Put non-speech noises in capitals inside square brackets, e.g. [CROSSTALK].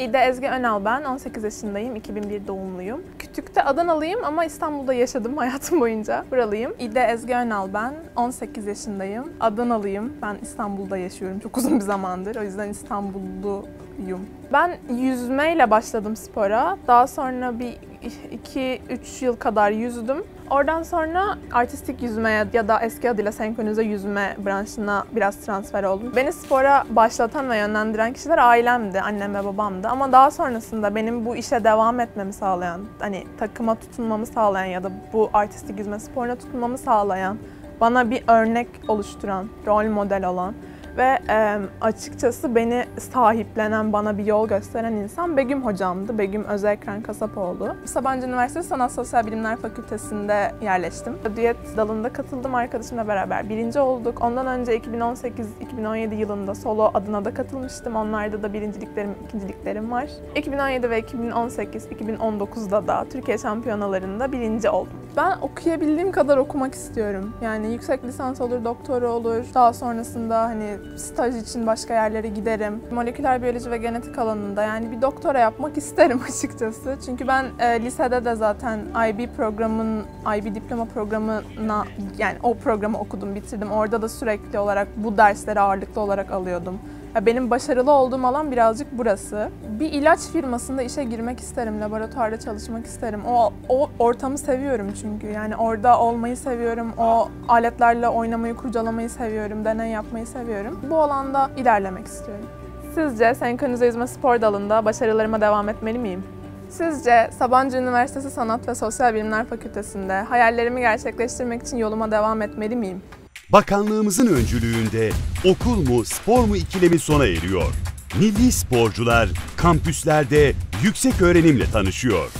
İde Ezgi Önal ben, 18 yaşındayım, 2001 doğumluyum. Kütük'te Adanalıyım ama İstanbul'da yaşadım [LAUGHS] hayatım boyunca. Buralıyım. İde Ezgi Önal ben, 18 yaşındayım. Adanalıyım. Ben İstanbul'da yaşıyorum çok uzun bir zamandır. O yüzden İstanbulluyum. Ben yüzmeyle başladım spora. Daha sonra bir 2-3 yıl kadar yüzdüm. Oradan sonra artistik yüzmeye ya da eski adıyla senkronize yüzme branşına biraz transfer oldum. Beni spora başlatan ve yönlendiren kişiler ailemdi, annem ve babamdı. Ama daha sonrasında benim bu işe devam etmemi sağlayan, hani takıma tutunmamı sağlayan ya da bu artistik yüzme sporuna tutunmamı sağlayan, bana bir örnek oluşturan, rol model olan ve e, açıkçası beni sahiplenen, bana bir yol gösteren insan Begüm hocamdı. Begüm Özekren Kasapoğlu. Sabancı Üniversitesi Sanat Sosyal Bilimler Fakültesinde yerleştim. Düet dalında katıldım arkadaşımla beraber. Birinci olduk. Ondan önce 2018-2017 yılında solo adına da katılmıştım. Onlarda da birinciliklerim, ikinciliklerim var. 2017 ve 2018-2019'da da Türkiye şampiyonalarında birinci oldum. Ben okuyabildiğim kadar okumak istiyorum. Yani yüksek lisans olur, doktora olur. Daha sonrasında hani staj için başka yerlere giderim. Moleküler biyoloji ve genetik alanında yani bir doktora yapmak isterim [LAUGHS] açıkçası. Çünkü ben e, lisede de zaten IB programın, IB diploma programına yani o programı okudum, bitirdim. Orada da sürekli olarak bu dersleri ağırlıklı olarak alıyordum. Benim başarılı olduğum alan birazcık burası. Bir ilaç firmasında işe girmek isterim, laboratuvarda çalışmak isterim. O, o ortamı seviyorum çünkü. Yani orada olmayı seviyorum, o aletlerle oynamayı, kurcalamayı seviyorum, deney yapmayı seviyorum. Bu alanda ilerlemek istiyorum. Sizce senkronize yüzme spor dalında başarılarıma devam etmeli miyim? Sizce Sabancı Üniversitesi Sanat ve Sosyal Bilimler Fakültesinde hayallerimi gerçekleştirmek için yoluma devam etmeli miyim? Bakanlığımızın öncülüğünde okul mu spor mu ikilemi sona eriyor. Milli sporcular kampüslerde yüksek öğrenimle tanışıyor.